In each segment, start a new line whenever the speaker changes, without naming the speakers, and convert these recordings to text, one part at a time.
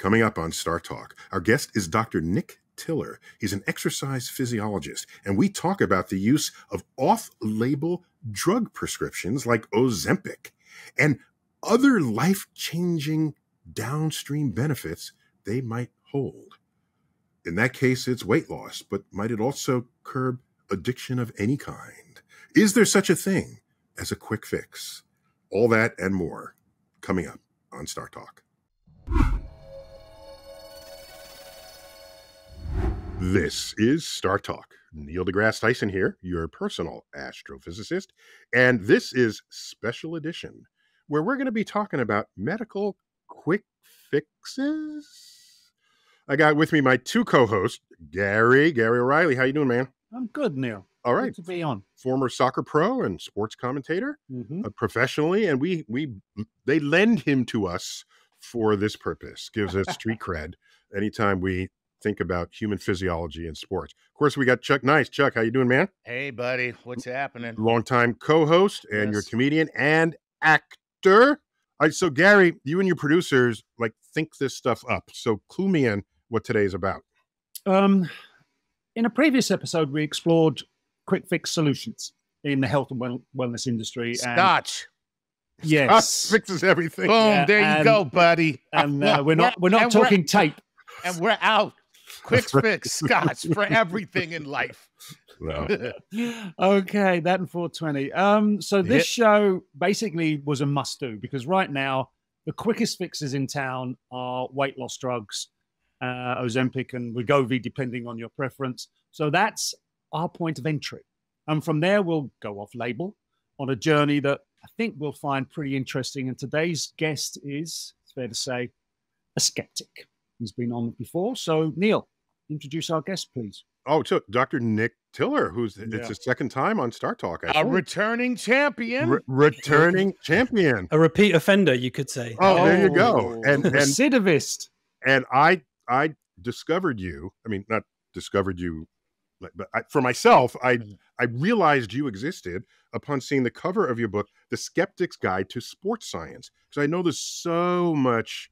Coming up on Star Talk, our guest is Dr. Nick Tiller. He's an exercise physiologist, and we talk about the use of off label drug prescriptions like Ozempic and other life changing downstream benefits they might hold. In that case, it's weight loss, but might it also curb addiction of any kind? Is there such a thing as a quick fix? All that and more coming up on Star Talk. This is Star Talk. Neil deGrasse Tyson here, your personal astrophysicist. And this is Special Edition, where we're going to be talking about medical quick fixes. I got with me my two co-hosts, Gary, Gary O'Reilly. How you doing, man?
I'm good, Neil.
All right.
Good to be on.
Former soccer pro and sports commentator
Mhm.
uh, professionally, and we we they lend him to us for this purpose. Gives us street cred anytime we think about human physiology and sports. Of course, we got Chuck Nice. Chuck, how you doing, man?
Hey, buddy, what's happening?
Longtime co-host, and you're a comedian and actor. All right, so Gary, you and your producers like think this stuff up. So clue me in what today's about.
Um, in a previous episode, we explored quick fix solutions in the health and well- wellness industry. And
Scotch.
yes,
fixes everything.
Boom.
Yeah,
there you go, buddy.
and uh, we're not we're not
and
talking tape.
and we're out. Quick fix Scotch for everything in life.
No.
okay, that and 420. Um, so this
Hit.
show basically was a must do because right now the quickest fixes in town are weight loss drugs, uh, Ozempic and Wegovy, depending on your preference. So that's our point of entry, and from there we'll go off label on a journey that I think we'll find pretty interesting. And today's guest is, it's fair to say, a skeptic. He's been on before. So Neil, introduce our guest, please.
Oh, so Dr. Nick Tiller, who's
Yeah.
it's his second time on Star Talk. I
A
think.
returning champion.
Re- returning champion.
A repeat offender, you could say.
Oh, there you go.
Oh,
And and
recidivist.
and I I discovered you. I mean, not discovered you, but I, for myself, I I realized you existed upon seeing the cover of your book, The Skeptic's Guide to Sports Science, because I know there's so much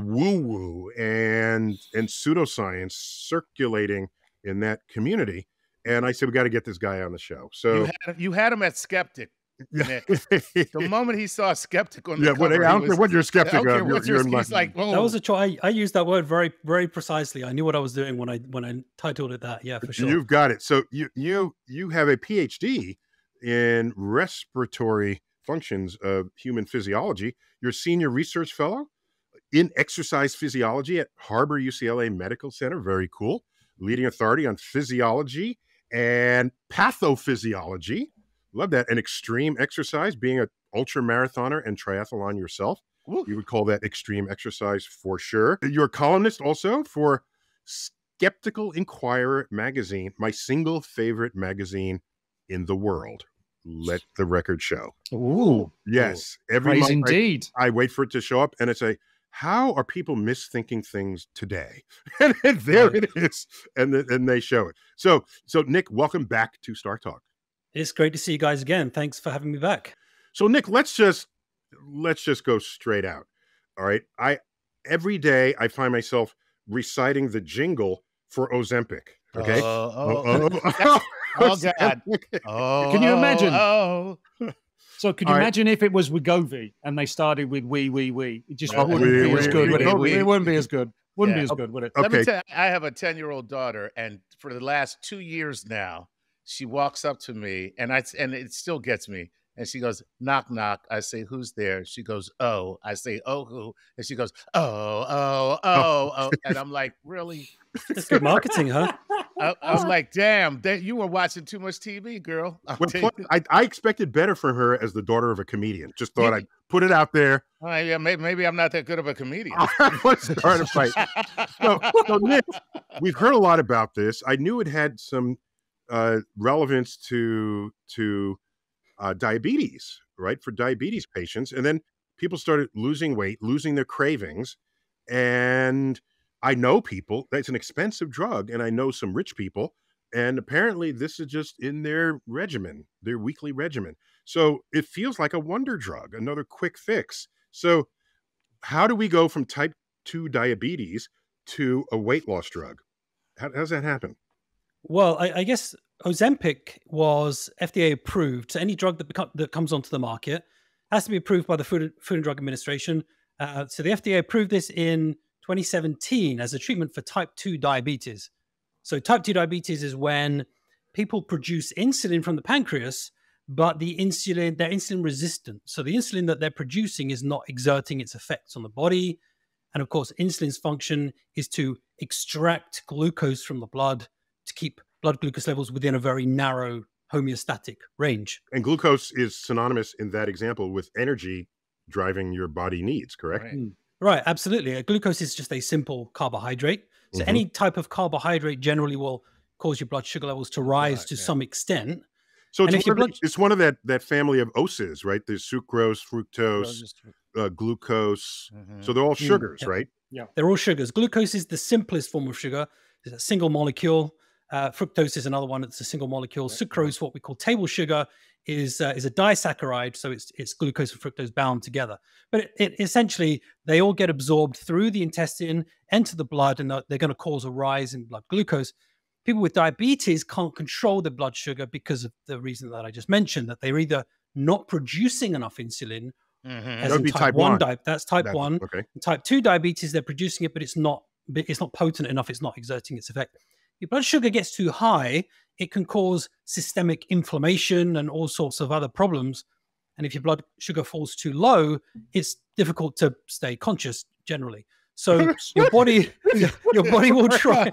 woo woo and and pseudoscience circulating in that community. And I said, we got to get this guy on the show.
You
So,
had, you had him at skeptic. Nick. The moment he saw skeptic on the
yeah, what, I
cover,
don't
he
care
was,
what you're skeptic
I don't
of.
care
You're, you're
you're, he's like, oh,
That was a oh. try. I used that word very, very precisely. I knew what I was doing when I when I titled it that. Yeah, for sure.
You've got it. So you you you have a PhD in respiratory functions of human physiology. You're a senior research fellow in exercise physiology at Harbor UCLA Medical Center. Very cool. Leading authority on physiology and pathophysiology. Love that. And extreme exercise, being an ultra marathoner and triathlon yourself.
Woo.
You would call that extreme exercise for sure. You're a columnist also for Skeptical Inquirer magazine, my single favorite magazine in the world. Let the record show.
Ooh,
Yes, every
praise
month I-
indeed.
I, wait for it to show up, and it's a how are people misthinking things today? And, there
Right.
it is, and then and they show it. So so Nick, welcome back to Star Talk.
It's great to see you guys again. Thanks for having me back.
So Nick, let's just let's just go straight out. All right. I every day I find myself reciting the jingle for Ozempic. Okay.
Oh,
Oh,
oh,
oh,
Oh, oh
God.
Oh,
Can you imagine?
Oh, oh.
So could you
All right.
imagine if it was Wegovy and they started with we we we? It just
Oh,
wouldn't
we,
be as good,
we,
would it?
we,
It wouldn't be as good. Wouldn't
Yeah.
be as good, would it?
Let me
Okay.
tell you, I have a 10 year old daughter, and for the last two years now, she walks up to me, and I and it still gets me. And she goes, knock, knock. I say, who's there? She goes, oh. I say, oh, who? And she goes, oh, oh, oh, oh. And I'm like, really?
That's good marketing, huh?
I, I'm like, damn, that you were watching too much TV, girl. I'll
Well,
tell
plus,
you.
I, I expected better from her as the daughter of a comedian. Just thought
You-
I'd put it out there.
Oh, yeah, maybe, maybe I'm not that good of a comedian.
Let's start a fight. So, so Nick, we've heard a lot about this. I knew it had some uh, relevance to to uh, diabetes, right? For diabetes patients, and then people started losing weight, losing their cravings, and I know people. That's an expensive drug, and I know some rich people, and apparently this is just in their regimen, their weekly regimen. So it feels like a wonder drug, another quick fix. So how do we go from type 2 diabetes to a weight loss drug? How, how does that happen?
Well, I, I, guess Ozempic was FDA approved. So any drug that, become, that comes onto the market has to be approved by the Food, Food and Drug Administration. Uh, so the FDA approved this in 2017 as a treatment for type 2 diabetes. So type 2 diabetes is when people produce insulin from the pancreas, but the insulin, they're insulin resistant. So the insulin that they're producing is not exerting its effects on the body. And of course, insulin's function is to extract glucose from the blood to keep blood glucose levels within a very narrow homeostatic range.
And glucose is synonymous in that example with energy driving your body needs, correct?
Right, right absolutely. Glucose is just a simple carbohydrate. So mm-hmm. any type of carbohydrate generally will cause your blood sugar levels to rise right, to yeah. some extent.
So it's, one, blood... the, it's one of that that family of oses, right? There's sucrose, fructose, uh, glucose. Mm-hmm. So they're all mm, sugars,
yeah.
right?
Yeah, they're all sugars. Glucose is the simplest form of sugar. It's a single molecule. Uh, fructose is another one that's a single molecule. Sucrose, what we call table sugar, is uh, is a disaccharide, so it's it's glucose and fructose bound together. But it, it, essentially they all get absorbed through the intestine, enter the blood, and they're going to cause a rise in blood glucose. People with diabetes can't control their blood sugar because of the reason that I just mentioned that they're either not producing enough insulin, mm-hmm. as in type, type, one. Di- that's type that's, one. Okay. type two diabetes, they're producing it, but it's not it's not potent enough. It's not exerting its effect your blood sugar gets too high, it can cause systemic inflammation and all sorts of other problems. And if your blood sugar falls too low, it's difficult to stay conscious generally. So your body, your body will try,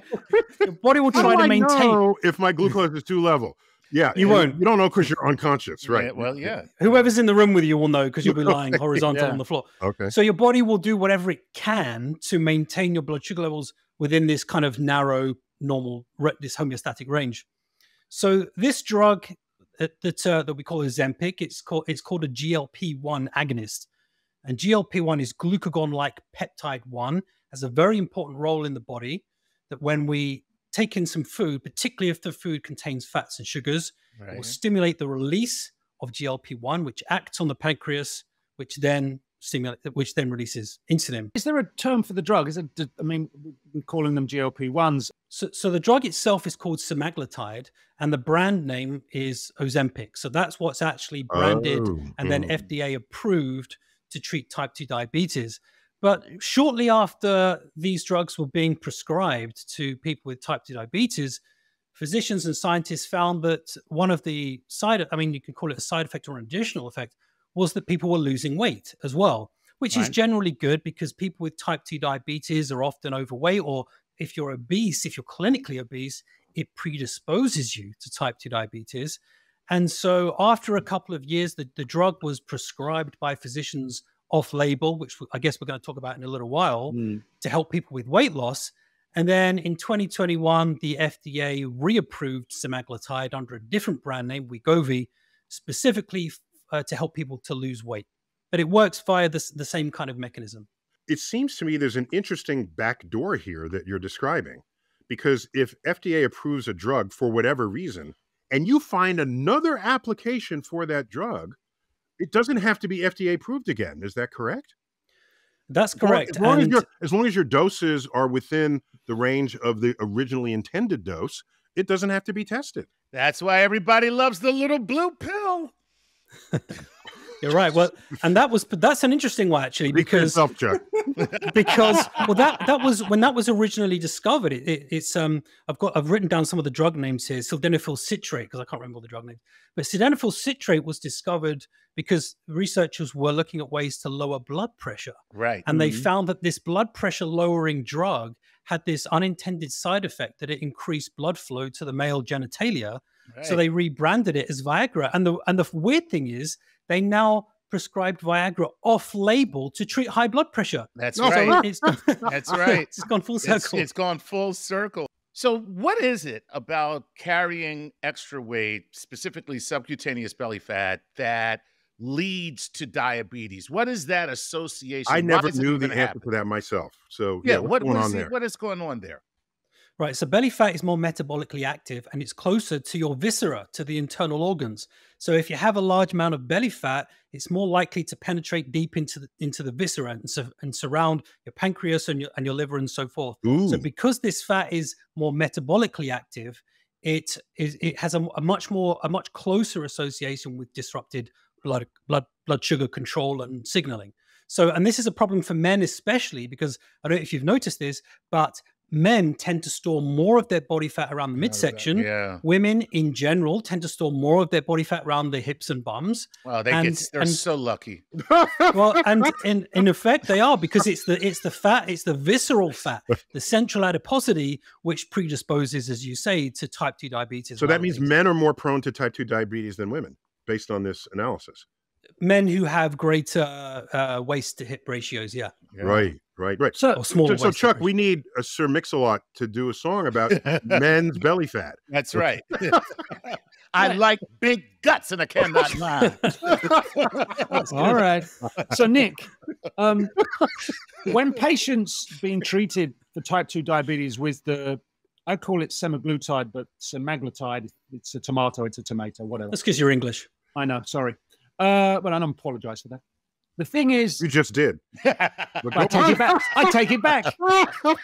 your body will try to maintain.
if my glucose is too level, yeah,
you won't.
You don't know because you're unconscious, right?
Yeah, well, yeah.
Whoever's in the room with you will know because you'll be lying horizontal yeah. on the floor.
Okay.
So your body will do whatever it can to maintain your blood sugar levels within this kind of narrow normal this homeostatic range. So this drug that that, uh, that we call Ozempic, it's called it's called a GLP-1 agonist, and GLP-1 is glucagon-like peptide one, has a very important role in the body. That when we take in some food, particularly if the food contains fats and sugars, right. it will stimulate the release of GLP-1, which acts on the pancreas, which then stimulate, which then releases insulin.
Is there a term for the drug? Is it? I mean, we're calling them GLP ones.
So, so the drug itself is called semaglutide, and the brand name is Ozempic. So that's what's actually branded oh, and then mm. FDA approved to treat type two diabetes. But shortly after these drugs were being prescribed to people with type 2 diabetes, physicians and scientists found that one of the side, I mean, you can call it a side effect or an additional effect, was that people were losing weight as well, which right. is generally good because people with type 2 diabetes are often overweight, or if you're obese, if you're clinically obese, it predisposes you to type 2 diabetes. And so, after a couple of years, the, the drug was prescribed by physicians off label, which I guess we're going to talk about in a little while, mm. to help people with weight loss. And then in 2021, the FDA reapproved semaglutide under a different brand name, Wegovy, specifically uh, to help people to lose weight. But it works via this, the same kind of mechanism.
It seems to me there's an interesting back door here that you're describing. Because if FDA approves a drug for whatever reason, and you find another application for that drug, it doesn't have to be FDA approved again. Is that correct?
That's correct.
As long, as, long as, your, as long as your doses are within the range of the originally intended dose, it doesn't have to be tested.
That's why everybody loves the little blue pill.
You're right. Well, and that was that's an interesting one actually because because well that that was when that was originally discovered. It, it, it's um I've got I've written down some of the drug names here. Sildenafil citrate because I can't remember all the drug name. But sildenafil citrate was discovered because researchers were looking at ways to lower blood pressure.
Right.
And mm-hmm. they found that this blood pressure lowering drug had this unintended side effect that it increased blood flow to the male genitalia Right. So they rebranded it as Viagra. And the and the weird thing is they now prescribed Viagra off label to treat high blood pressure.
That's no, right. It's, That's right.
It's gone full circle.
It's, it's gone full circle. So, what is it about carrying extra weight, specifically subcutaneous belly fat, that leads to diabetes? What is that association? I
never knew the answer happen? to that myself. So, yeah, yeah what's what, going on there?
What is going on there?
Right. So belly fat is more metabolically active and it's closer to your viscera, to the internal organs. So if you have a large amount of belly fat, it's more likely to penetrate deep into the into the viscera and, su- and surround your pancreas and your and your liver and so forth.
Ooh.
So because this fat is more metabolically active, it is it has a, a much more a much closer association with disrupted blood blood blood sugar control and signaling. So, and this is a problem for men especially because I don't know if you've noticed this, but men tend to store more of their body fat around the midsection.
Yeah.
Women in general tend to store more of their body fat around the hips and bums.
Well, they
And-
get they're
and-
so lucky.
Well, and in, in effect they are because it's the it's the fat, it's the visceral fat, the central adiposity, which predisposes, as you say, to type 2 diabetes.
so
and
that means men are more prone to type 2 diabetes than women based on this analysis.
men who have greater uh, waist to hip ratios, yeah.
Yeah.
Right, right, right.
So,
Or smaller
So, so Chuck, we need a Sir Mix-a-Lot to do a song about men's belly fat.
That's right. I like big guts and I cannot lie.
all right. So, Nick, um, when patients being treated for type 2 diabetes with the, I call it semaglutide, but semaglutide, it's a tomato, it's a tomato, whatever.
That's because you're English.
I know, sorry. Uh, but I don't apologize for that. The thing is,
You just did.
I take it back. I take it back.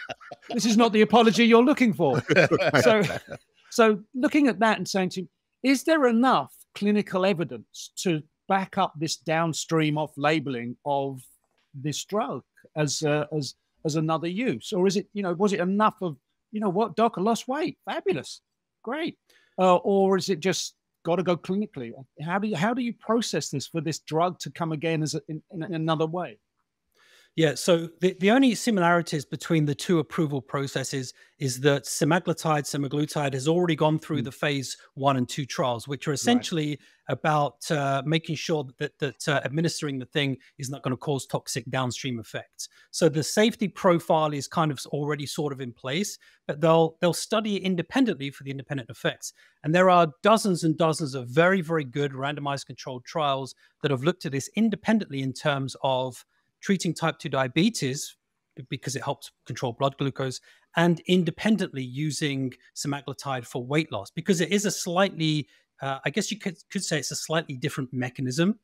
This is not the apology you're looking for. So, so looking at that and saying to him, is there enough clinical evidence to back up this downstream off labeling of this drug as uh, as as another use, or is it you know was it enough of you know what doc I lost weight, fabulous, great, uh, or is it just got to go clinically? How do you how do you process this for this drug to come again as a, in, in another way?
Yeah, so the, the only similarities between the two approval processes is that semaglutide, semaglutide has already gone through
Mm.
the phase one and two trials, which are essentially about uh, making sure that, that uh, administering the thing is not going to cause toxic downstream effects. So the safety profile is kind of already sort of in place, but they'll they'll study independently for the independent effects. And there are dozens and dozens of very very good randomized controlled trials that have looked at this independently in terms of treating type 2 diabetes because it helps control blood glucose and independently using semaglutide for weight loss because it is a slightly uh, i guess you could, could say it's a slightly different mechanism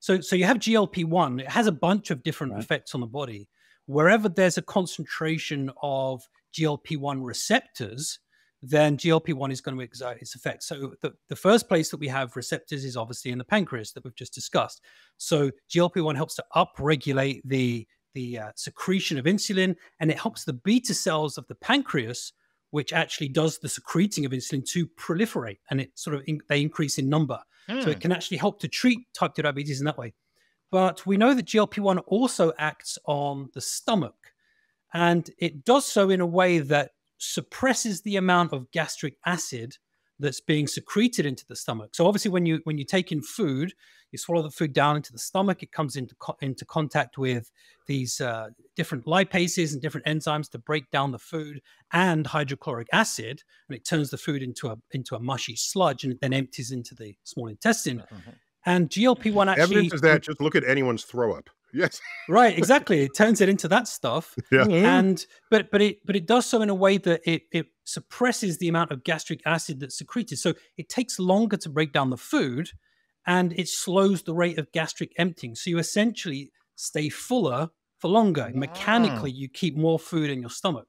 so so you have glp-1 it has a bunch of different
Right.
effects on the body wherever there's a concentration of glp-1 receptors then GLP-1 is going to exert its effect. So the, the first place that we have receptors is obviously in the pancreas that we've just discussed. So GLP-1 helps to upregulate the the uh, secretion of insulin, and it helps the beta cells of the pancreas, which actually does the secreting of insulin, to proliferate, and it sort of in, they increase in number. So
Hmm.
it can actually help to treat type 2 diabetes in that way. But we know that GLP-1 also acts on the stomach, and it does so in a way that suppresses the amount of gastric acid that's being secreted into the stomach. So obviously, when you when you take in food, you swallow the food down into the stomach. It comes into co- into contact with these uh, different lipases and different enzymes to break down the food and hydrochloric acid, and it turns the food into a into a mushy sludge, and it then empties into the small intestine. And GLP one actually
Evidence is that just look at anyone's throw up. Yes.
right exactly. It turns it into that stuff.
Yeah.
and but but it but it does so in a way that it it suppresses the amount of gastric acid that's secreted. So it takes longer to break down the food and it slows the rate of gastric emptying. So you essentially stay fuller for longer. Mechanically you keep more food in your stomach.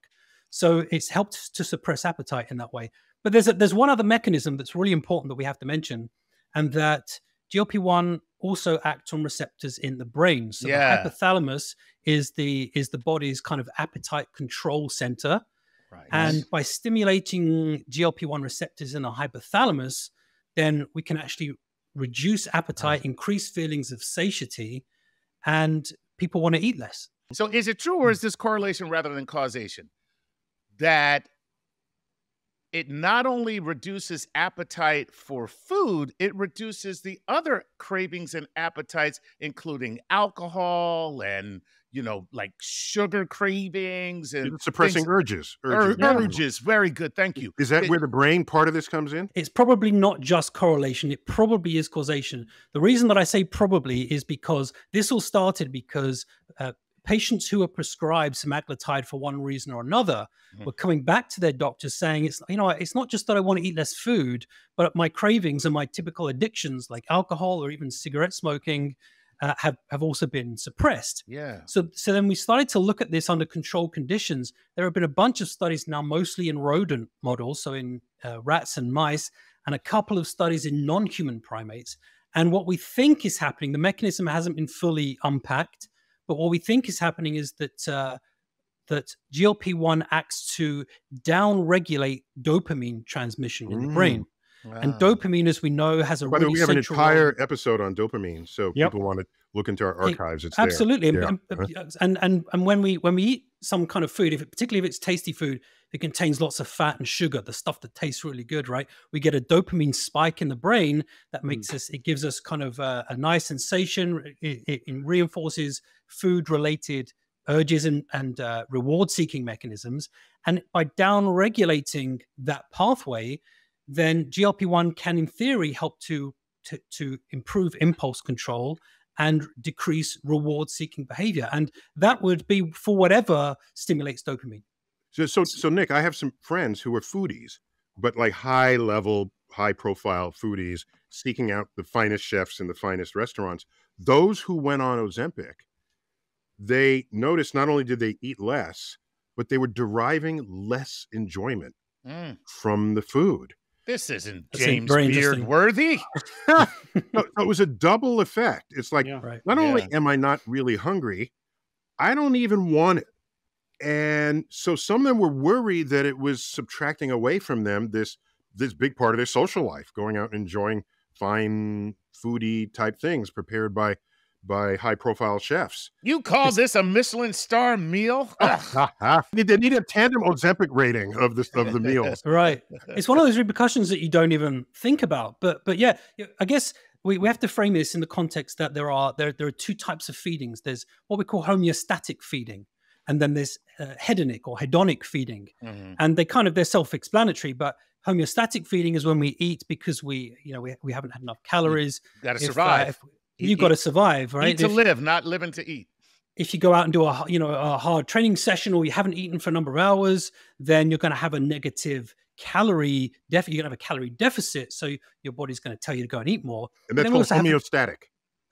So it's helped to suppress appetite in that way. But there's a, there's one other mechanism that's really important that we have to mention and that GLP-1 also act on receptors in the brain. So
Yeah.
the hypothalamus is the is the body's kind of appetite control center.
Right.
And by stimulating GLP-1 receptors in the hypothalamus, then we can actually reduce appetite, increase feelings of satiety, and people want to eat less.
So is it true or is hmm. this correlation rather than causation? That it not only reduces appetite for food, it reduces the other cravings and appetites, including alcohol and you know, like sugar cravings and
It's suppressing
things-
urges.
ur-
urges.
urges. Very good, thank you.
Is that
It-
where the brain part of this comes in?
It's probably not just correlation, it probably is causation. The reason that I say probably is because this all started because uh, patients who are prescribed semaglutide for one reason or another mm-hmm. were coming back to their doctors saying, "It's you know, it's not just that I want to eat less food, but my cravings and my typical addictions like alcohol or even cigarette smoking." Uh, have have also been suppressed.
Yeah.
So so then we started to look at this under controlled conditions. There have been a bunch of studies now, mostly in rodent models, so in uh, rats and mice, and a couple of studies in non-human primates. And what we think is happening, the mechanism hasn't been fully unpacked, but what we think is happening is that uh, that GLP one acts to down-regulate dopamine transmission in the mm. brain. Wow. And ah. dopamine, as we know, has a
By
really
we have an entire role. episode on dopamine, so yep. people want to look into our archives. It's
absolutely, yeah. and, uh-huh. and, and and when we when we eat some kind of food, if it, particularly if it's tasty food, it contains lots of fat and sugar, the stuff that tastes really good, right? We get a dopamine spike in the brain that makes mm. us. It gives us kind of a, a nice sensation. It, it, it reinforces food related urges and, and uh, reward seeking mechanisms. And by down regulating that pathway, then GLP 1 can, in theory, help to, to, to improve impulse control and decrease reward seeking behavior. And that would be for whatever stimulates dopamine.
So, so, so, Nick, I have some friends who are foodies, but like high level, high profile foodies seeking out the finest chefs in the finest restaurants. Those who went on Ozempic, they noticed not only did they eat less, but they were deriving less enjoyment mm. from the food.
This isn't James Beard worthy.
no, it was a double effect. It's like yeah, right. not only am I not really hungry, I don't even want it. And so some of them were worried that it was subtracting away from them this this big part of their social life, going out and enjoying fine foodie type things prepared by by high profile chefs.
You call it's, this a Michelin star meal?
they need a tandem Ozempic rating of this of the meals.
right. It's one of those repercussions that you don't even think about. But but yeah, I guess we, we have to frame this in the context that there are there, there are two types of feedings. There's what we call homeostatic feeding, and then there's uh, hedonic or hedonic feeding. Mm-hmm. And they kind of they're self-explanatory, but homeostatic feeding is when we eat because we you know we, we haven't had enough calories.
Got to survive. Uh, if,
You've got to survive, right?
Eat to if, live, not living to eat.
If you go out and do a you know a hard training session or you haven't eaten for a number of hours, then you're going to have a negative calorie deficit. You're going to have a calorie deficit, so your body's going to tell you to go and eat more.
And that's called homeostatic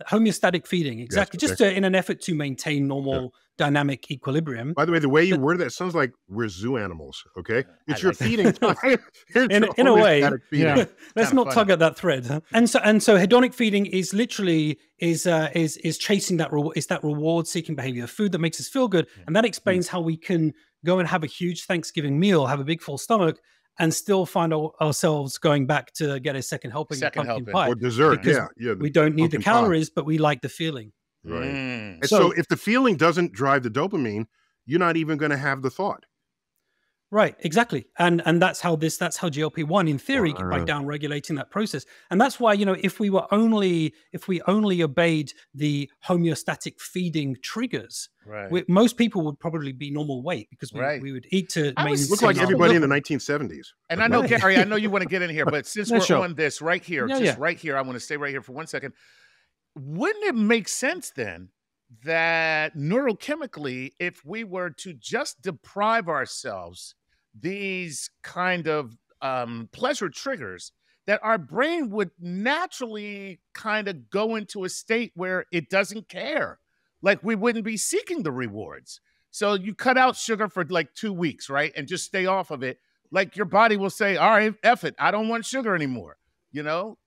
homeostatic feeding exactly yes, just to, in an effort to maintain normal yeah. dynamic equilibrium.
By the way the way you but, word that sounds like we're zoo animals okay? It's I your like feeding time.
In, in a way yeah. let's not funny. tug at that thread. And so and so hedonic feeding is literally is uh, is is chasing that re- is that reward seeking behavior food that makes us feel good. And that explains mm. how we can go and have a huge thanksgiving meal have a big full stomach and still find ourselves going back to get a second helping second of pumpkin helping.
pie or dessert. Yeah, yeah.
We don't need the calories, pie. but we like the feeling.
Right. Mm. And so, so, if the feeling doesn't drive the dopamine, you're not even going to have the thought.
Right, exactly, and and that's how this that's how GLP one in theory wow. by down regulating that process, and that's why you know if we were only if we only obeyed the homeostatic feeding triggers, right. we, most people would probably be normal weight because we, right. we would eat to
look like everybody in the 1970s.
And I know Gary, I know you want to get in here, but since we're on this right here, yeah, just yeah. right here, I want to stay right here for one second. Wouldn't it make sense then that neurochemically, if we were to just deprive ourselves these kind of um, pleasure triggers, that our brain would naturally kind of go into a state where it doesn't care. Like we wouldn't be seeking the rewards. So you cut out sugar for like two weeks, right? And just stay off of it. Like your body will say, all right, F it. I don't want sugar anymore. You know?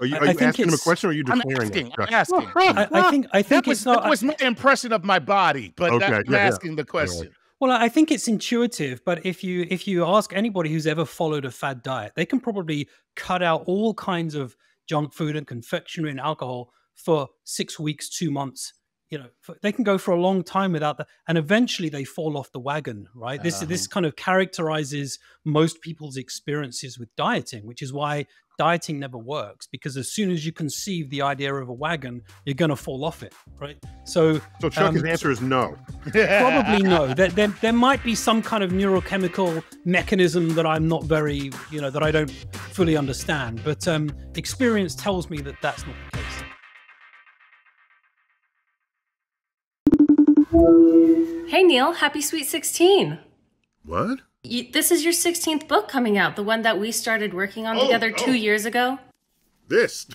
Are you, are you asking him a question or are you declaring
I'm asking,
it?
I'm asking.
I, I, think I think
that was,
not,
that was my impression of my body, but okay, that, I'm yeah, asking yeah. the question.
Well, I think it's intuitive, but if you if you ask anybody who's ever followed a fad diet, they can probably cut out all kinds of junk food and confectionery and alcohol for six weeks, two months, you know they can go for a long time without that and eventually they fall off the wagon right? This uh-huh. this kind of characterizes most people's experiences with dieting which is why dieting never works because as soon as you conceive the idea of a wagon you're going to fall off it right? So
so chuck's um, answer is no.
probably no. There, there, there might be some kind of neurochemical mechanism that i'm not very you know that i don't fully understand but um, experience tells me that that's not the
Hey, Neil, happy Sweet 16.
What?
You, this is your 16th book coming out, the one that we started working on oh, together oh. two oh. years ago.
This?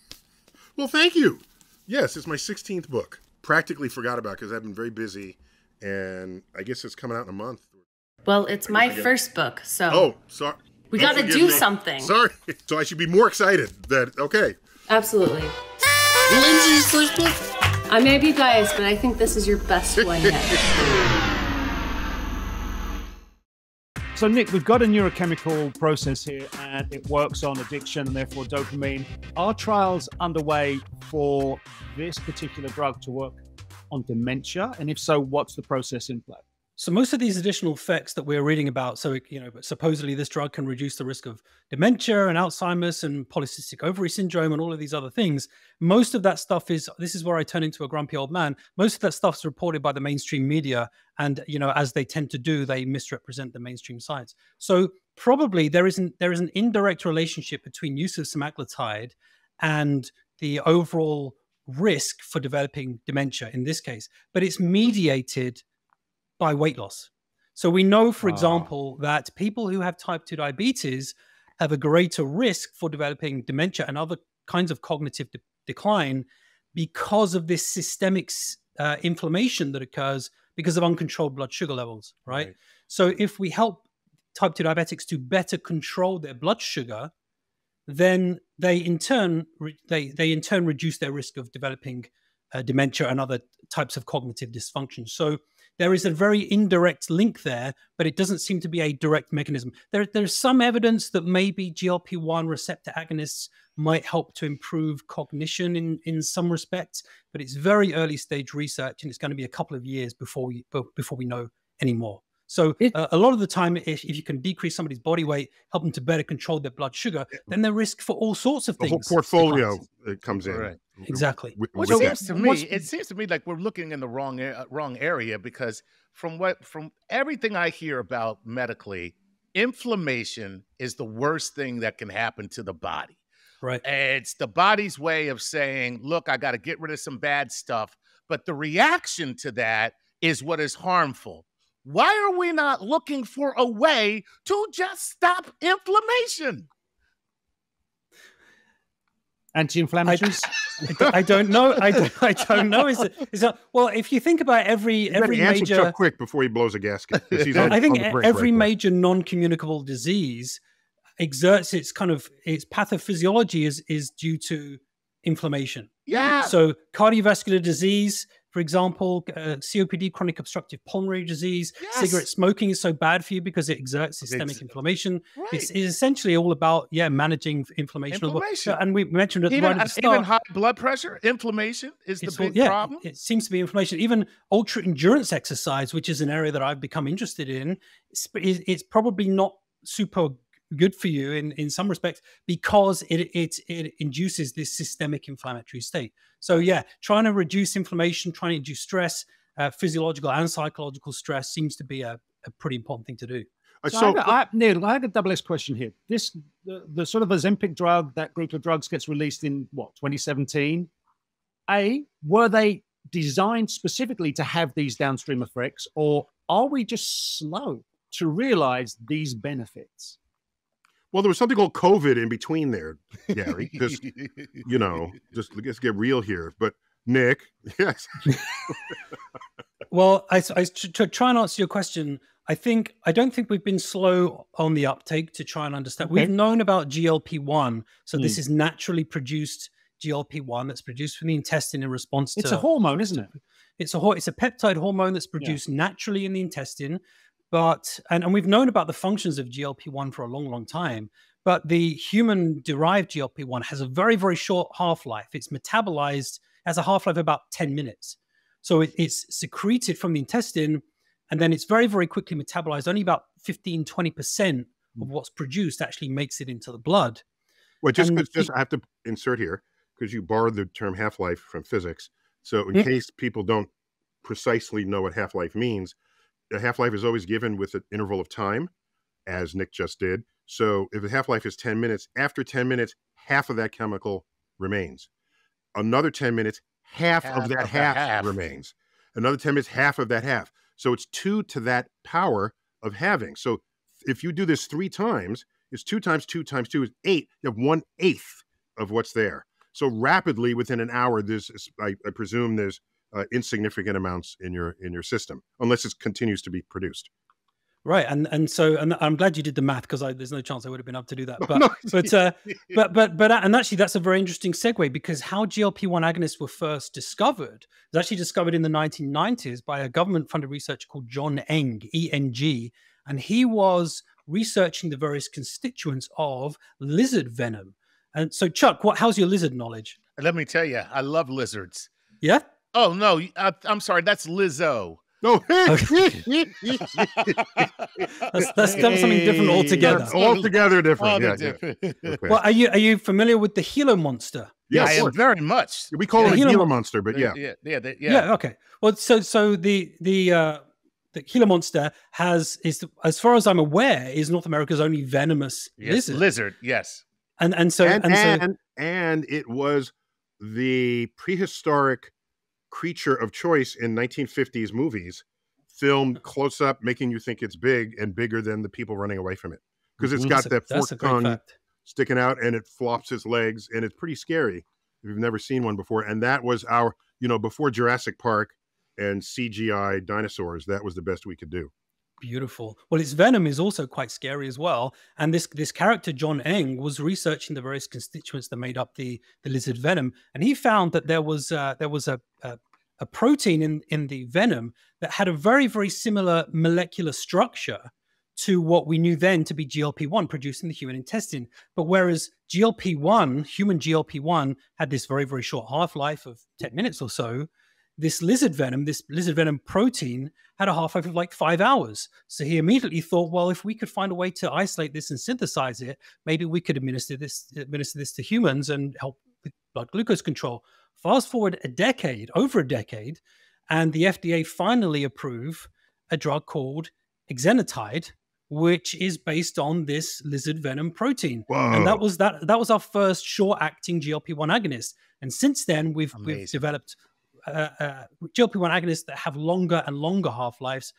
well, thank you. Yes, it's my 16th book. Practically forgot about because I've been very busy, and I guess it's coming out in a month.
Well, it's my first book, so.
Oh, sorry.
We got to do me. something.
Sorry. So I should be more excited that, okay.
Absolutely. Lindsay's first book? I may be biased, but I think this is your best one yet.
So, Nick, we've got a neurochemical process here and it works on addiction and therefore dopamine. Are trials underway for this particular drug to work on dementia? And if so, what's the process in play?
So most of these additional effects that we're reading about, so you know, supposedly this drug can reduce the risk of dementia and Alzheimer's and polycystic ovary syndrome and all of these other things. Most of that stuff is this is where I turn into a grumpy old man. Most of that stuff is reported by the mainstream media, and you know, as they tend to do, they misrepresent the mainstream science. So probably there isn't there is an indirect relationship between use of semaglutide and the overall risk for developing dementia in this case, but it's mediated by weight loss. So we know, for example, that people who have type 2 diabetes have a greater risk for developing dementia and other kinds of cognitive de- decline because of this systemic uh, inflammation that occurs because of uncontrolled blood sugar levels, right? right? So if we help type 2 diabetics to better control their blood sugar, then they in turn re- they they in turn reduce their risk of developing uh, dementia and other types of cognitive dysfunction. So there is a very indirect link there, but it doesn't seem to be a direct mechanism. There, there's some evidence that maybe GLP 1 receptor agonists might help to improve cognition in, in some respects, but it's very early stage research and it's going to be a couple of years before we, before we know any more. So uh, a lot of the time, if, if you can decrease somebody's body weight, help them to better control their blood sugar, then the risk for all sorts of things.
The whole portfolio comes in. Right.
Exactly.
Which seems to me, it seems to me like we're looking in the wrong uh, wrong area because from what from everything I hear about medically, inflammation is the worst thing that can happen to the body.
Right.
It's the body's way of saying, "Look, I got to get rid of some bad stuff," but the reaction to that is what is harmful. Why are we not looking for a way to just stop inflammation?
Anti-inflammatories?
I, I, don't know. I don't, I don't know. Is it, is it, well, if you think about every
you
every major Chuck
quick before he blows a gasket.
On, I think every right major non-communicable disease exerts its kind of its pathophysiology is is due to inflammation.
Yeah.
So cardiovascular disease, for example, uh, COPD, chronic obstructive pulmonary disease. Yes. Cigarette smoking is so bad for you because it exerts systemic it's, inflammation. Right. It's, it's, essentially all about yeah managing inflammation.
inflammation.
And we mentioned at
even,
the right at the start,
even high blood pressure, inflammation is the big
yeah,
problem.
It seems to be inflammation. Even ultra endurance exercise, which is an area that I've become interested in, it's, it's probably not super good for you in, in some respects because it, it it induces this systemic inflammatory state. So yeah, trying to reduce inflammation, trying to induce stress, uh, physiological and psychological stress seems to be a, a pretty important thing to do.
Uh, so, so I, got, I, Neil, I have a double S question here. This the, the sort of Ozempic drug, that group of drugs gets released in what 2017. A were they designed specifically to have these downstream effects, or are we just slow to realize these benefits?
Well, there was something called COVID in between there, Gary. Just you know, just let's get real here. But Nick, yes.
well, I, I to try and answer your question, I think I don't think we've been slow on the uptake to try and understand. Okay. We've known about GLP one, so mm. this hmm. is naturally produced GLP one that's produced from the intestine in response
it's
to.
It's a hormone, isn't it?
It's a it's a peptide hormone that's produced yeah. naturally in the intestine but and, and we've known about the functions of GLP-1 for a long, long time. But the human-derived GLP-1 has a very, very short half-life. It's metabolized has a half-life of about 10 minutes. So it, it's secreted from the intestine, and then it's very, very quickly metabolized. Only about 15, 20% of hmm. what's produced actually makes it into the blood.
Well, just, just I have to insert here because you borrowed the term half-life from physics. So in mm-hmm. case people don't precisely know what half-life means, a half life is always given with an interval of time, as Nick just did. So if the half life is 10 minutes, after 10 minutes, half of that chemical remains. Another 10 minutes, half, half of that of half, half, remains. Another 10 minutes, half of that half. So it's two to that power of having. So if you do this three times, it's two times two times two is eight. You have one eighth of what's there. So rapidly within an hour, there's I, I presume there's uh, insignificant amounts in your in your system, unless it continues to be produced.
Right, and and so and I'm glad you did the math because I there's no chance I would have been able to do that. But no. but uh, but but but and actually that's a very interesting segue because how GLP-1 agonists were first discovered was actually discovered in the 1990s by a government-funded researcher called John Eng, E N G, and he was researching the various constituents of lizard venom. And so, Chuck, what? How's your lizard knowledge?
Let me tell you, I love lizards.
Yeah.
Oh no, I, am sorry. That's Lizzo.
No,
that's, that's, that's something different altogether.
That's altogether different. Yeah,
different.
yeah. Okay.
Well, are you are you familiar with the Gila monster?
Yeah, I am very much.
We call
yeah.
it a Gila monster, but yeah,
yeah, yeah, yeah.
yeah okay. Well, so so the the uh, the Gila monster has is as far as I'm aware is North America's only venomous
yes,
lizard.
Lizard, yes.
And and so
and
and,
and,
so,
and it was the prehistoric creature of choice in 1950s movies filmed close up making you think it's big and bigger than the people running away from it. Because it's mhm. got
a-
that
a
tongue
fact.
sticking out and it flops its legs and it's pretty scary if you've never seen one before and that was our you know before Jurassic Park and CGI dinosaurs that was the best we could do
Beautiful. Well, its venom is also quite scary as well. And this this character John Eng was researching the various constituents that made up the the lizard venom, and he found that there was uh, there was a, a a protein in in the venom that had a very very similar molecular structure to what we knew then to be GLP-1 produced in the human intestine. But whereas GLP-1, human GLP-1, had this very very short half-life of 10 minutes or so, this lizard venom, this lizard venom protein, had a half life of like five hours. So he immediately thought, well, if we could find a way to isolate this and synthesize it, maybe we could administer this administer this to humans and help with blood glucose control. Fast forward a decade, over a decade, and the FDA finally approve a drug called exenatide, which is based on this lizard venom protein.
Whoa.
And that was that that was our first short-acting GLP-1 agonist. And since then, we've we've developed uh, uh, GLP-1 agonists that have longer and longer half-lives,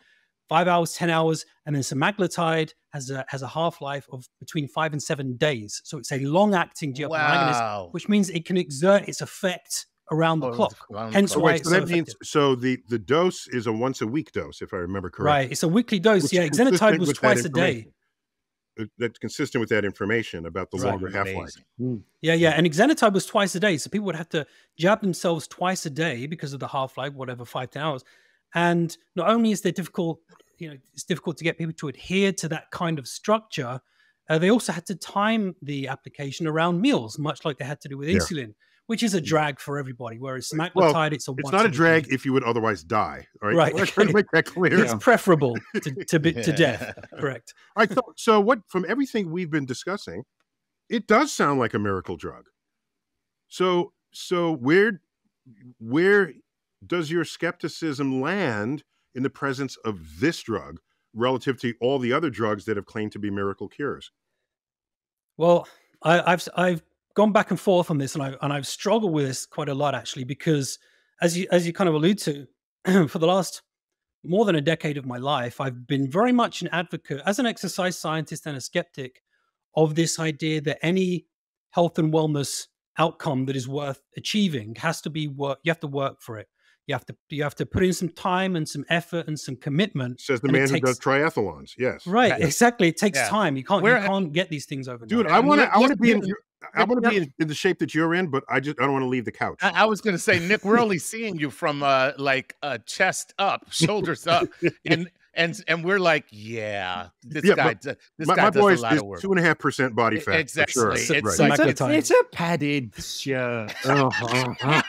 five hours, ten hours, and then semaglutide has a has a half-life of between five and seven days. So it's a long-acting GLP-1 agonist, which means it can exert its effect around the
Oh,
clock.
around the
Hence
clock.
why
Wait,
it's
so
so
that means so the the dose is a once a week dose if I remember correctly
Right, it's a weekly dose.
Which
yeah,
is
exenatide was twice a day.
Information. Uh, that's consistent with that information about the
Right.
longer half life
Amazing.
Yeah, yeah. And exenatide was twice a day. So people would have to jab themselves twice a day because of the half life, whatever, five, 10 hours. And not only is there difficult, you know, it's difficult to get people to adhere to that kind of structure, uh, they also had to time the application around meals, much like they had to do with
Yeah.
insulin, which is a drag for everybody. Whereas semaglutide,
Well,
it's a
It's not a drag if you would otherwise die. Right,
right.
To make that clear.
It's preferable to, to, be, to death. Correct.
All right. So, so what from everything we've been discussing, it does sound like a miracle drug. So so where where does your skepticism land in the presence of this drug relative to all the other drugs that have claimed to be miracle cures?
Well, I, I've I've gone back and forth on this, and I and I've struggled with this quite a lot actually, because as you as you kind of allude to, for the last more than a decade of my life, I've been very much an advocate as an exercise scientist and a skeptic of this idea that any health and wellness outcome that is worth achieving has to be work. You have to work for it. You have to you have to put in some time and some effort and some commitment.
Says the
And it
man who
takes-
does triathlons. Yes.
Right,
Yeah.
exactly. It takes
Yeah.
time. You can't
Where
you can't get these things overnight.
Dude, I want to I want to be in I want to be in, in the shape that you're in, but I just I don't want to leave the couch.
I, I was going to say, Nick, we're only seeing you from uh, like uh, chest up, shoulders up, and and and we're like, yeah, this
Yeah,
guy,
but
this
my
guy
my
does
boy
a lot
is
of work.
two and a half percent body fat. for
exactly.
sure.
It's
Right.
like-
It's a, it's a padded shirt.
Oh, oh, oh,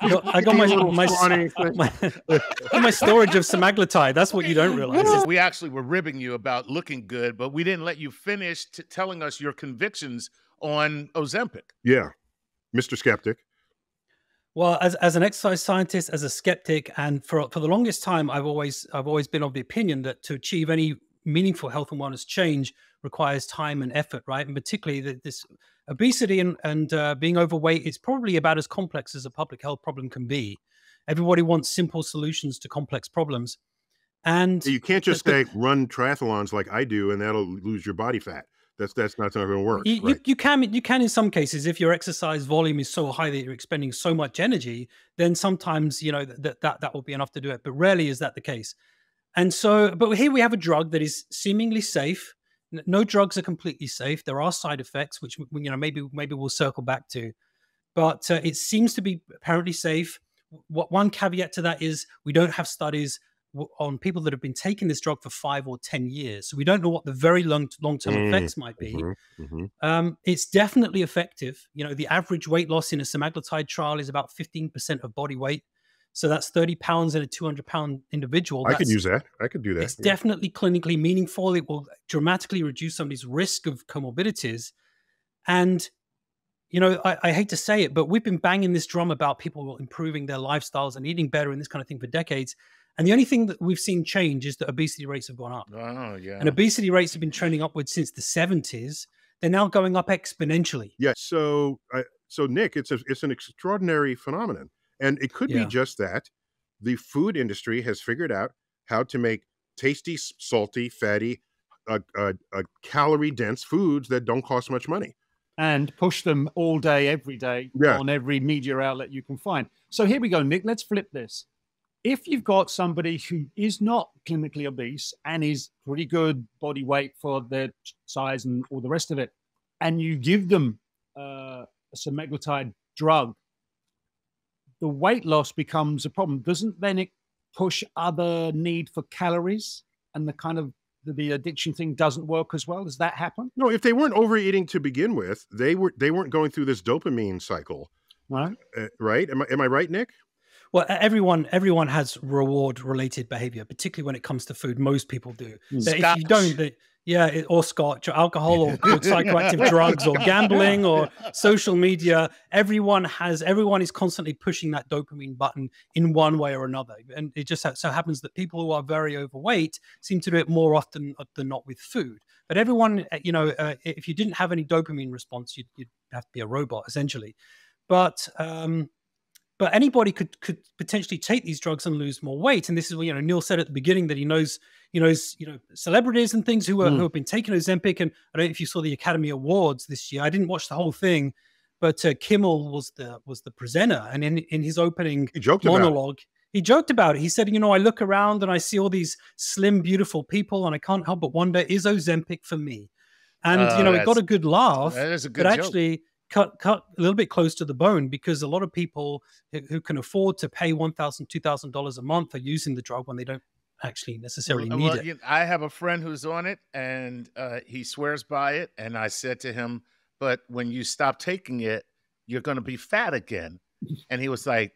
I got, I got my
Little
my, my, my storage of semaglutide. That's what you don't realize.
we actually were ribbing you about looking good, but we didn't let you finish t- telling us your convictions on Ozempic.
Yeah, Mr. Skeptic.
Well, as, as an exercise scientist, as a skeptic, and for for the longest time, I've always I've always been of the opinion that to achieve any meaningful health and wellness change requires time and effort, right? And particularly that this obesity and and uh, being overweight is probably about as complex as a public health problem can be. Everybody wants simple solutions to complex problems. And
you can't just say run triathlons like I do, and that'll lose your body fat. That's that's not going to work.
You,
right?
you, you, can you can in some cases if your exercise volume is so high that you're expending so much energy, then sometimes you know that that that will be enough to do it. But rarely is that the case. And so, but here we have a drug that is seemingly safe. No drugs are completely safe. There are side effects, which you know maybe maybe we'll circle back to, but uh, it seems to be apparently safe. What one caveat to that is we don't have studies on people that have been taking this drug for five or ten years, so we don't know what the very long long term mm, effects might be. Mm-hmm, mm-hmm. Um, it's definitely effective. You know, the average weight loss in a semaglutide trial is about fifteen percent of body weight. So that's 30 pounds in a 200 pound individual.
I could use that. I could do that.
It's yeah. definitely clinically meaningful. It will dramatically reduce somebody's risk of comorbidities. And, you know, I, I, hate to say it, but we've been banging this drum about people improving their lifestyles and eating better and this kind of thing for decades. And the only thing that we've seen change is that obesity rates have gone up.
Oh, yeah.
And obesity rates have been trending upwards since the 70s. They're now going up exponentially.
Yeah. So, uh, so Nick, it's a, it's an extraordinary phenomenon and it could yeah. be just that the food industry has figured out how to make tasty, salty, fatty, uh, uh, uh, calorie dense foods that don't cost much money.
And push them all day, every day yeah. on every media outlet you can find. So here we go, Nick. Let's flip this. If you've got somebody who is not clinically obese and is pretty good body weight for their size and all the rest of it, and you give them uh, a semaglutide drug the weight loss becomes a problem. Doesn't then it push other need for calories and the kind of the, addiction thing doesn't work as well? Does that happen?
No, if they weren't overeating to begin with, they were they weren't going through this dopamine cycle.
Right.
Uh, right? Am I am I right, Nick?
Well, everyone everyone has reward related behavior, particularly when it comes to food. Most people do. Mm. If you don't, yeah, or scotch, or alcohol, or, or psychoactive drugs, or gambling, or social media. Everyone has, everyone is constantly pushing that dopamine button in one way or another. And it just so happens that people who are very overweight seem to do it more often uh, than not with food. But everyone, uh, you know, uh, if you didn't have any dopamine response, you'd, you'd have to be a robot essentially. But um, but anybody could could potentially take these drugs and lose more weight. And this is what you know Neil said at the beginning that he knows he knows you know celebrities and things who are mm. who have been taking Ozempic. And I don't know if you saw the Academy Awards this year. I didn't watch the whole thing, but uh, Kimmel was the was the presenter, and in in his opening
he joked
monologue. He joked about it. He said, "You know, I look around and I see all these slim, beautiful people, and I can't help but wonder: is Ozempic for me?" And uh, you know, it got a good laugh.
That is a good.
But joke. actually, cut cut a little bit close to the bone because a lot of people who, can afford to pay one thousand, two thousand dollars a month are using the drug when they don't actually necessarily well, need well, it.
I have a friend who's on it, and uh, he swears by it. And I said to him, "But when you stop taking it, you're going to be fat again." And he was like,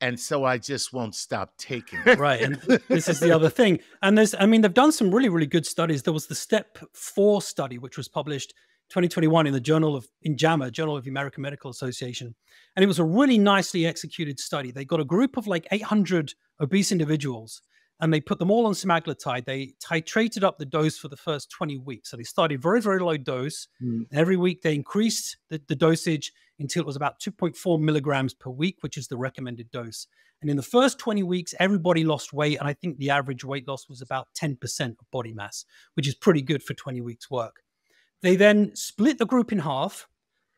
and so I just won't stop taking it.
Right. And this is the other thing. And there's, I mean, they've done some really, really good studies. There was the STEP 4 study, which was published 2021 in the Journal of in JAMA, Journal of the American Medical Association, and it was a really nicely executed study. They got a group of like 800 obese individuals, and they put them all on semaglutide. They titrated up the dose for the first 20 weeks. So they started very very low dose. Mm. Every week they increased the, the dosage until it was about 2.4 milligrams per week, which is the recommended dose. And in the first 20 weeks, everybody lost weight, and I think the average weight loss was about 10% of body mass, which is pretty good for 20 weeks work. They then split the group in half.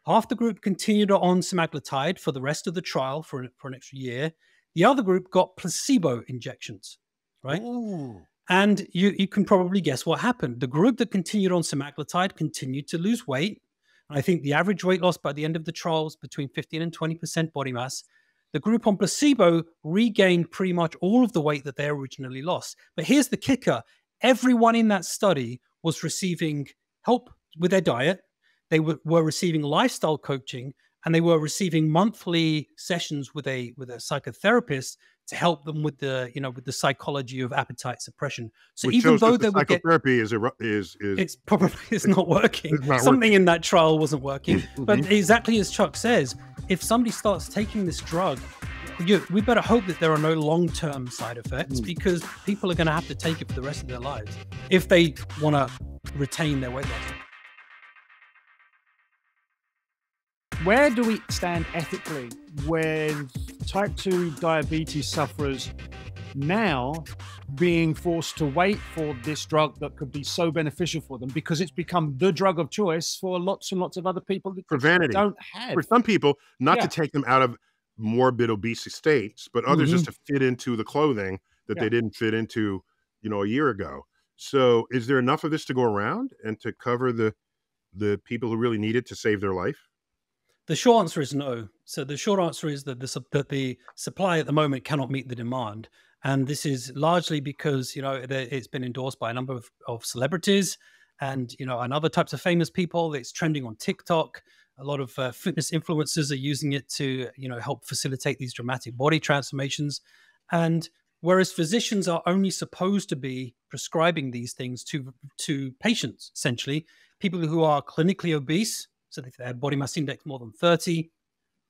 Half the group continued on semaglutide for the rest of the trial for, for an extra year. The other group got placebo injections, right? Ooh. And you, you can probably guess what happened. The group that continued on semaglutide continued to lose weight. And I think the average weight loss by the end of the trial was between 15 and 20% body mass. The group on placebo regained pretty much all of the weight that they originally lost. But here's the kicker everyone in that study was receiving help with their diet. They were, were receiving lifestyle coaching and they were receiving monthly sessions with a with a psychotherapist to help them with the you know with the psychology of appetite suppression. So
Which
even though
the psychotherapy get, is a, is is
it's probably it's not working. It's not Something working. in that trial wasn't working. but mm-hmm. exactly as Chuck says, if somebody starts taking this drug, you, we better hope that there are no long term side effects mm. because people are going to have to take it for the rest of their lives if they want to retain their weight loss.
Where do we stand ethically with type 2 diabetes sufferers now being forced to wait for this drug that could be so beneficial for them because it's become the drug of choice for lots and lots of other people that
for vanity.
don't have.
For some people, not
Yeah.
to take them out of morbid obese states, but others
Mm-hmm.
just to fit into the clothing that they didn't fit into, you know, a year ago. So, is there enough of this to go around and to cover the the people who really need it to save their life?
The short answer is no. So the short answer is that the that the supply at the moment cannot meet the demand, and this is largely because you know it, it's been endorsed by a number of, of celebrities and you know and other types of famous people. It's trending on TikTok. A lot of uh, fitness influencers are using it to you know help facilitate these dramatic body transformations, and whereas physicians are only supposed to be prescribing these things to to patients essentially people who are clinically obese so if they had body mass index more than 30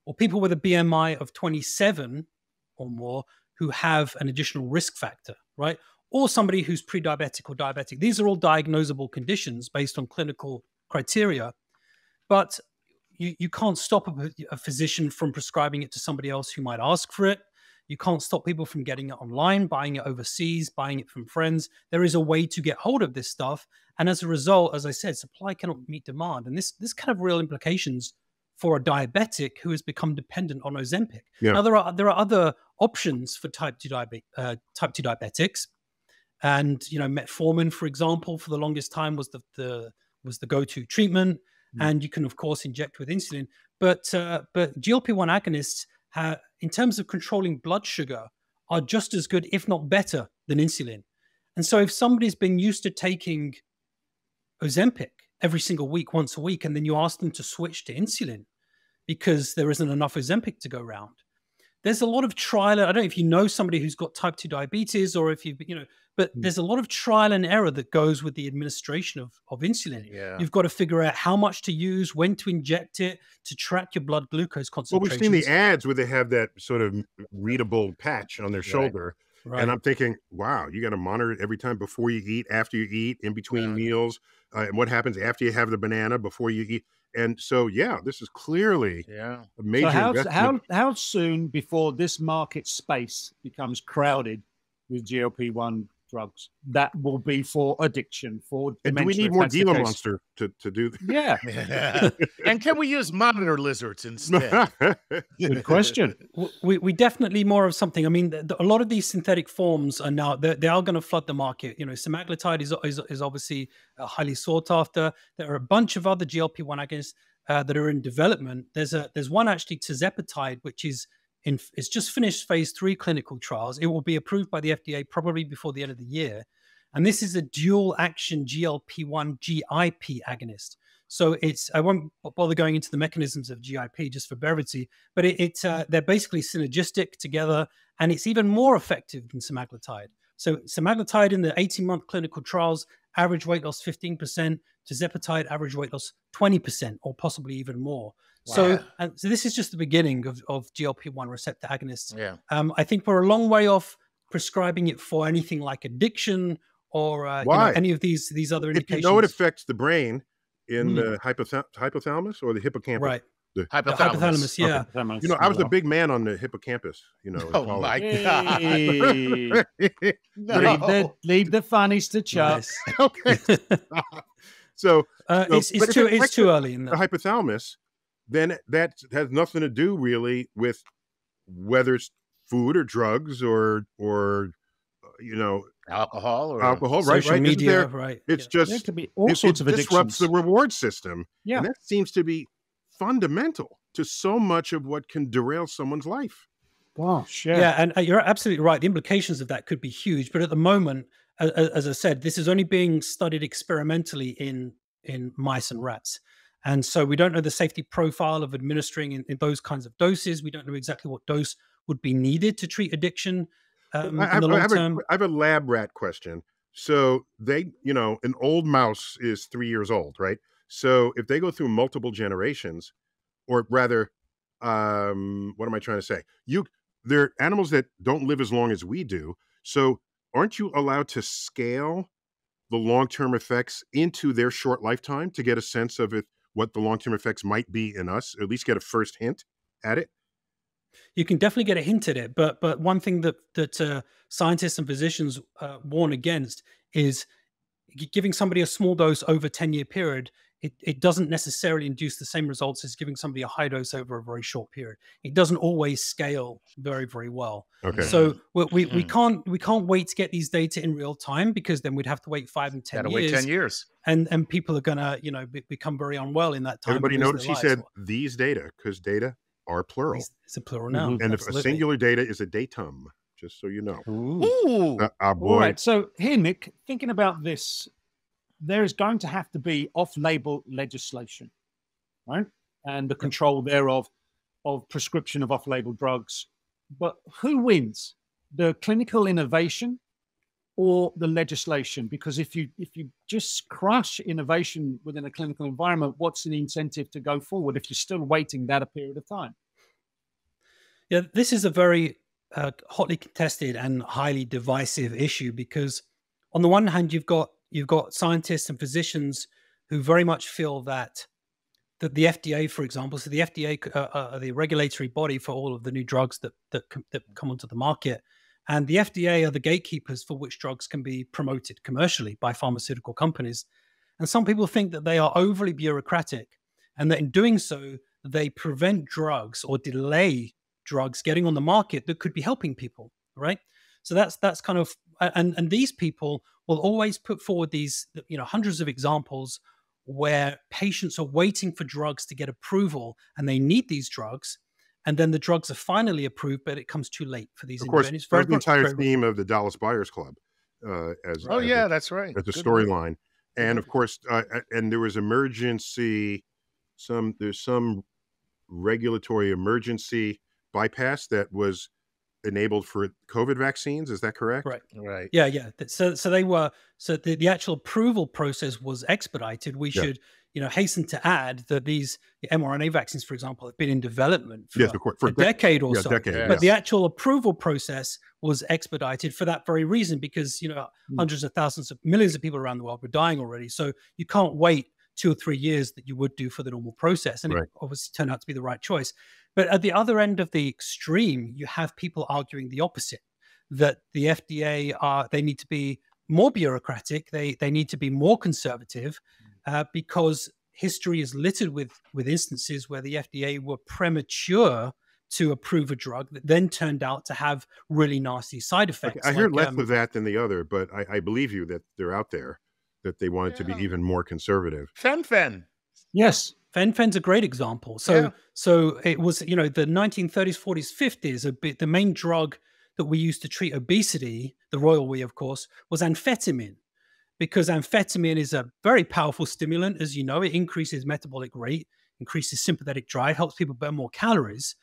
or people with a bmi of 27 or more who have an additional risk factor right? Or somebody who's pre-diabetic or diabetic. These are all diagnosable conditions based on clinical criteria but you, you can't stop a, a physician from prescribing it to somebody else who might ask for it you can't stop people from getting it online, buying it overseas, buying it from friends. There is a way to get hold of this stuff. And as a result, as I said, supply cannot meet demand. And this this kind of real implications for a diabetic who has become dependent on Ozempic.
Yeah.
Now there are there are other options for type 2 diabe- uh, type 2 diabetics. And you know, metformin, for example, for the longest time was the, the was the go-to treatment. And you can of course inject with insulin. But uh, but GLP-1 agonists ha- in terms of controlling blood sugar, are just as good, if not better, than insulin. And so, if somebody's been used to taking Ozempic every single week, once a week, and then you ask them to switch to insulin because there isn't enough Ozempic to go around, there's a lot of trial. I don't know if you know somebody who's got type 2 diabetes or if you've, you know, but there's a lot of trial and error that goes with the administration of, of insulin.
Yeah.
You've got to figure out how much to use, when to inject it, to track your blood glucose
Well, we've seen the ads where they have that sort of readable patch on their
Right.
shoulder,
Right.
and I'm thinking, wow, you got to monitor it every time before you eat, after you eat, in between
Yeah.
meals, uh, and what happens after you have the banana before you eat. And so, yeah, this is clearly
Yeah.
a major
so how,
investment.
how how soon before this market space becomes crowded with GLP-1 drugs that will be for addiction for
and do we need more
that's
Gila? Monster to, to do
Yeah,
Yeah. and can we use monitor lizards instead?
good question.
We, we definitely more of something. I mean, the, the- a lot of these synthetic forms are now they, they are going to flood the market. You know, semaglutide is, is is obviously uh, highly sought after. There are a bunch of other GLP one agonists uh, that are in development. There's a there's one actually tirzepatide, which is in it's just finished phase three clinical trials. It will be approved by the FDA probably before the end of the year. And this is a dual action GLP one GIP agonist. So it's I won't bother going into the mechanisms of GIP just for brevity, but it, it uh, they're basically synergistic together, and it's even more effective than semaglutide. So semaglutide in the 18 month clinical trials, average weight loss 15%, tirzepatide average weight loss 20%, or possibly even more. So,
Wow.
and so this is just the beginning of, of GLP-1 receptor agonists.
Yeah.
Um, I think we're a long way off prescribing it for anything like addiction or uh, you know, any of these these other
if you
indications.
know it affects the brain in
Mm.
the hypotha- hypothalamus or the hippocampus.
right, the
Hypothalamus.
hypothalamus, yeah.
You know, I was a big man on the hippocampus. You know.
Oh my god. No.
leave the leave the funnies to Chuck.
Nice.
okay. So
Uh,
So,
it's it's too
it
it's too early in
the
the,
hypothalamus, then that has nothing to do really with whether it's food or drugs or or uh, you know
Alcohol or
alcohol, right?
social
right?
Media,
there-
right?
it's
yeah.
just
There could be all
it,
sorts
it
of
disrupts
addictions.
the reward system,
Yeah.
and that seems to be fundamental to so much of what can derail someone's life.
Gosh,
yeah.
yeah.
and uh, you're absolutely right. The implications of that could be huge, but at the moment, a- a- as I said, this is only being studied experimentally in in mice and rats, and so we don't know the safety profile of administering in, in those kinds of doses. We don't know exactly what dose would be needed to treat addiction um,
I,
in the
I- I have a-. I have a lab rat question. So they, you know, an old mouse is three years old, right? So if they go through multiple generations, or rather, um, what am I trying to say? You, they're animals that don't live as long as we do. So aren't you allowed to scale the long-term effects into their short lifetime to get a sense of it, what the long-term effects might be in us, at least get a first hint at it?
You can definitely get a hint at it, but but one thing that that uh, scientists and physicians uh, warn against is giving somebody a small dose over a 10 year period it, it doesn't necessarily induce the same results as giving somebody a high dose over a very short period. It doesn't always scale very, very well.
Okay.
So we, we, we
Mm.
can't we can't wait to get these data in real time because then we'd have to wait five and ten
Gotta
years,
wait 10 years.
and and people are gonna you know be, become very unwell in that time.
Everybody
and lose
notice he said these data because data are plural.
It's- it's a plural noun.
and if a singular data is a datum, just so you know.
Ooh.
Uh, ah, boy.
right. So here, Nick, thinking about this, there is going to have to be off-label legislation, right, and the control thereof of prescription of off-label drugs. But who wins, the clinical innovation or the legislation? Because if you if you just crush innovation within a clinical environment, what's the incentive to go forward if you're still waiting that a period of time?
Yeah, this is a very uh, hotly contested and highly divisive issue because, on the one hand, you've got you've got scientists and physicians who very much feel that that the FDA, for example, so the FDA, uh, uh, the regulatory body for all of the new drugs that that, com- that come onto the market, and the FDA are the gatekeepers for which drugs can be promoted commercially by pharmaceutical companies. And some people think that they are overly bureaucratic, and that in doing so, they prevent drugs or delay drugs getting on the market that could be helping people right so that's that's kind of and and these people will always put forward these you know hundreds of examples where patients are waiting for drugs to get approval and they need these drugs and then the drugs are finally approved but it comes too late for these
Of course,
individuals.
that's the entire
very-
theme of the Dallas Buyers Club. Uh, as
Oh,
as
yeah,
a,
that's right.
as a storyline, and of course, uh, uh, and there was emergency. Some there's some regulatory emergency bypass that was enabled for COVID vaccines. Is that correct?
Right.
Right.
Yeah, yeah. So, so they were. So the, the actual approval process was expedited. We
Yeah.
should, you know, hasten to add that these mRNA vaccines, for example, have been in development for
Yes, of course. For
a
dec-
decade or
yeah,
so.
decade.
Yeah.
But
yes.
the actual approval process was expedited for that very reason, because you know
Mm.
hundreds of thousands of millions of people around the world were dying already. So you can't wait two or three years that you would do for the normal process, and
Right.
it obviously turned out to be the right choice. But at the other end of the extreme, you have people arguing the opposite that the FDA are they need to be more bureaucratic, they they need to be more conservative, uh, because history is littered with with instances where the FDA were premature to approve a drug that then turned out to have really nasty side
Okay,
effects.
I hear
like,
less
um,
of that than the other, but I, I believe you that they're out there. That they wanted to be even more conservative.
Fen-phen.
Yes.
Fen-phen's a great example. So,
Yeah.
so it was, you know, the 1930s, 40s, 50s. A bit, the main drug that we used to treat obesity, the royal we, of course, was amphetamine, because amphetamine is a very powerful stimulant. As you know, it increases metabolic rate, increases sympathetic drive, helps people burn more calories,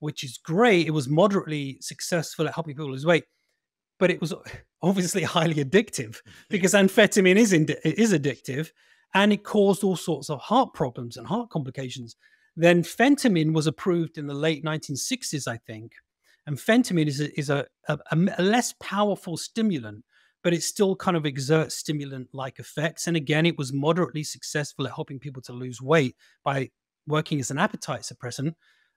which is great. It was moderately successful at helping people lose weight, but it was obviously highly addictive because amphetamine is is addictive and it caused all sorts of heart problems and heart complications. Then phentermine was approved in the late 1960s, I think. And phentermine is a, is a, a, a less powerful stimulant, but it still kind of exerts stimulant like effects. And again, it was moderately successful at helping people to lose weight by working as an appetite suppressant.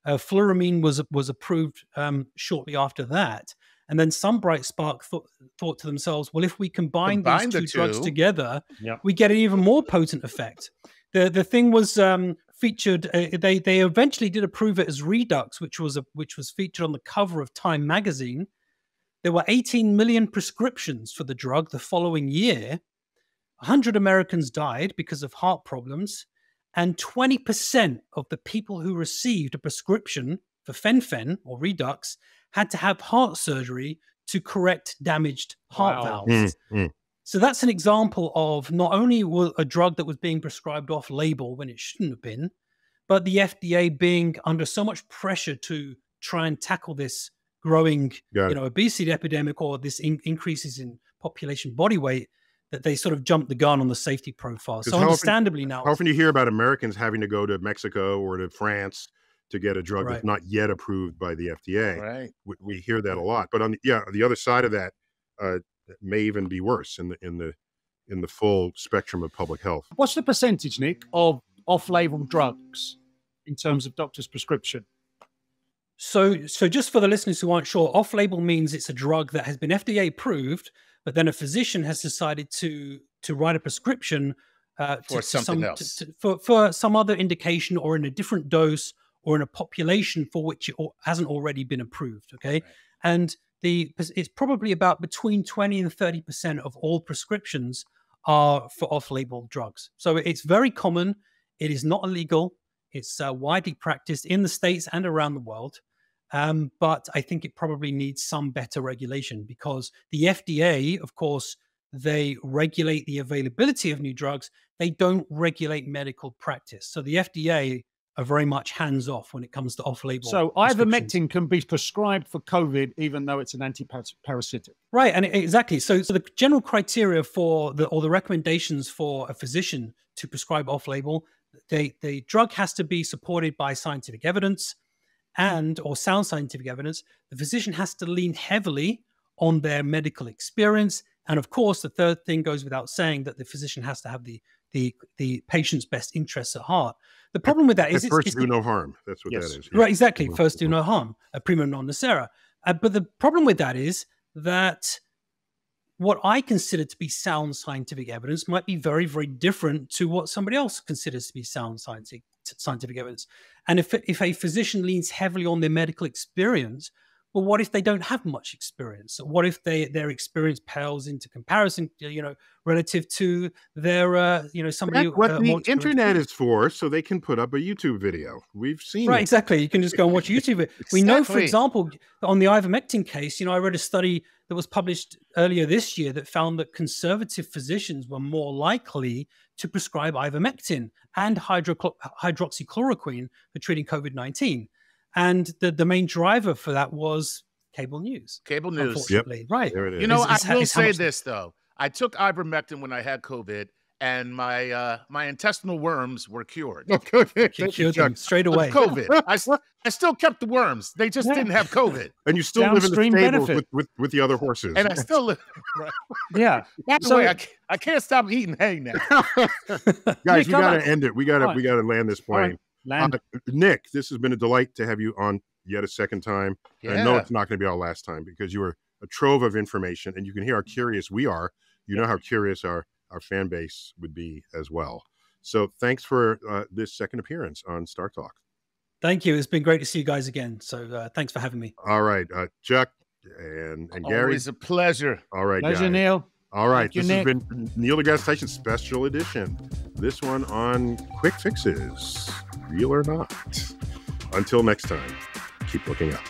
Uh, fluoramine was was approved um, shortly after that. And then some bright spark thought, thought to themselves, well, if we combine,
Combine
these
the
two, drugs together,
Yeah.
we get an even more potent effect. The the thing was um, featured. Uh, they they eventually did approve it as Redux, which was a, which was featured on the cover of Time magazine. There were 18 million prescriptions for the drug the following year. 100 Americans died because of heart problems, and 20% of the people who received a prescription for Fen-Phen or Redux had to have heart surgery to correct damaged heart
Wow.
valves.
Mm, mm.
So that's an example of not only wa- a drug that was being prescribed off label when it shouldn't have been, but the FDA being under so much pressure to try and tackle this growing, you know, obesity epidemic or this in- increases in population body weight that they sort of jumped the gun on the safety profile. So
how often-
understandably now,
How often do you hear about Americans having to go to Mexico or to France to get a drug
Right.
that's not yet approved by the FDA?
Right.
We, we hear that a lot. But on the, yeah, the other side of that uh, may even be worse in the in the in the full spectrum of public health.
What's the percentage, Nick, of off-label drugs in terms of doctor's prescription?
So, so just for the listeners who aren't sure, off-label means it's a drug that has been FDA approved, but then a physician has decided to to write a prescription uh,
For
to,
something
some,
else.
to- to- for for some other indication or in a different dose or in a population for which it hasn't already been approved. Okay, and the it's probably about between twenty and thirty percent of all prescriptions are for off-label drugs. So it's very common. It is not illegal. It's uh, widely practiced in the states and around the world. Um, but I think it probably needs some better regulation because the FDA, of course, they regulate the availability of new drugs. They don't regulate medical practice. So the FDA are very much hands off when it comes to off-label.
So
prescriptions.
ivermectin can be prescribed for COVID, even though it's an antiparasitic.
Right, and it- exactly. So, so the general criteria for the or the recommendations for a physician to prescribe off-label, they the drug has to be supported by scientific evidence and or sound scientific evidence. The physician has to lean heavily on their medical experience, and of course, the third thing goes without saying that the physician has to have the the the patient's best interests at heart. The problem with that is
At
it's,
first,
it's
do no harm. That's what
Yes.
that is.
Right, exactly.
Mhm.
First, do no harm, a prima non nocere. Uh, but the problem with that is that what I consider to be sound scientific evidence might be very, very different to what somebody else considers to be sound scientific scientific evidence. And if if a physician leans heavily on their medical experience, well, what if they don't have much experience? What if they their experience pales into comparison, you know, relative to their, uh, you know, somebody
That's what
uh,
the internet is for, so they can put up a YouTube video. We've seen
Right,
it.
exactly. You can just go and watch YouTube. We know, for example, on the ivermectin case, you know, I read a study that was published earlier this year that found that conservative physicians were more likely to prescribe ivermectin and hydroclo- hydroxychloroquine for treating COVID 19. And the, the main driver for that was cable news,
Cable news.
unfortunately. Right.
There it is.
You know,
It's- it's
I will say
much-
this though. I took ivermectin when I had COVID, and my uh, my intestinal worms were cured.
Okay, thank you,
cured
Chuck.
them straight away.
COVID, I still kept the worms. They just
Yeah.
didn't have COVID,
And you still live in the
Downstream
stables with, with, with the other horses.
and I still live.
Yeah.
By the
So-
way, I, I can't stop eating hay now.
Guys, we gotta
on.
end it. We gotta
All right.
we gotta land this plane.
Land.
Uh, Nick, this has been a delight to have you on yet a second time. And I know it's not going to be our last time because you are a trove of information, and you can hear how curious we are. You know how curious our our fan base would be as well. So thanks for uh, this second appearance on StarTalk.
Thank you. It's been great to see you guys again. So uh, thanks for having me.
All right, uh, Chuck and and Gary.
Always a pleasure.
All right,
Pleasure,
guys.
Neil.
All right,
you,
this has been Neil deGrasse Tyson special edition. This one on quick fixes, real or not. Until next time, keep looking up.